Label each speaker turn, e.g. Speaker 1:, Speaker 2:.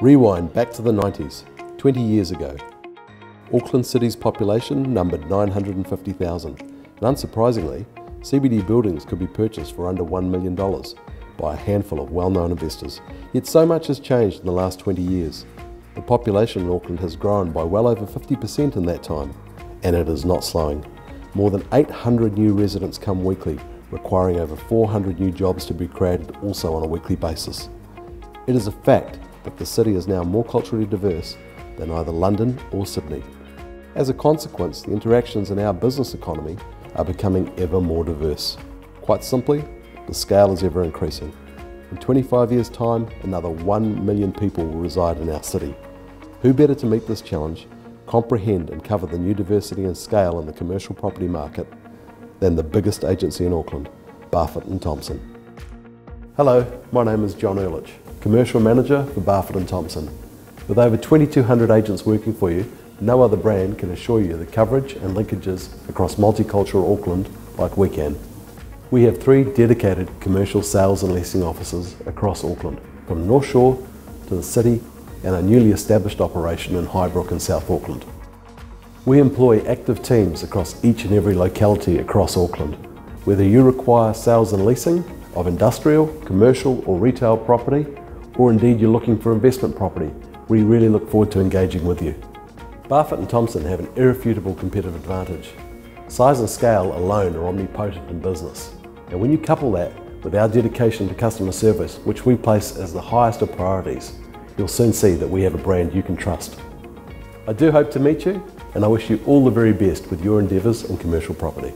Speaker 1: Rewind back to the 90s, 20 years ago. Auckland City's population numbered 950,000, and unsurprisingly, CBD buildings could be purchased for under $1 million by a handful of well-known investors. Yet so much has changed in the last 20 years. The population in Auckland has grown by well over 50% in that time, and it is not slowing. More than 800 new residents come weekly, requiring over 400 new jobs to be created also on a weekly basis. It is a fact that the city is now more culturally diverse than either London or Sydney. As a consequence, the interactions in our business economy are becoming ever more diverse. Quite simply, the scale is ever increasing. In 25 years' time, another 1 million people will reside in our city. Who better to meet this challenge, comprehend and cover the new diversity and scale in the commercial property market than the biggest agency in Auckland, Barfoot and Thompson. Hello, my name is John Ehrlich, Commercial Manager for Barfoot and Thompson. With over 2,200 agents working for you, no other brand can assure you the coverage and linkages across multicultural Auckland like we can. We have three dedicated commercial sales and leasing offices across Auckland, from North Shore to the city and a newly established operation in Highbrook in South Auckland. We employ active teams across each and every locality across Auckland. Whether you require sales and leasing of industrial, commercial or retail property, or indeed you're looking for investment property, we really look forward to engaging with you. Barfoot and Thompson have an irrefutable competitive advantage. Size and scale alone are omnipotent in business. And when you couple that with our dedication to customer service, which we place as the highest of priorities, you'll soon see that we have a brand you can trust. I do hope to meet you, and I wish you all the very best with your endeavours in commercial property.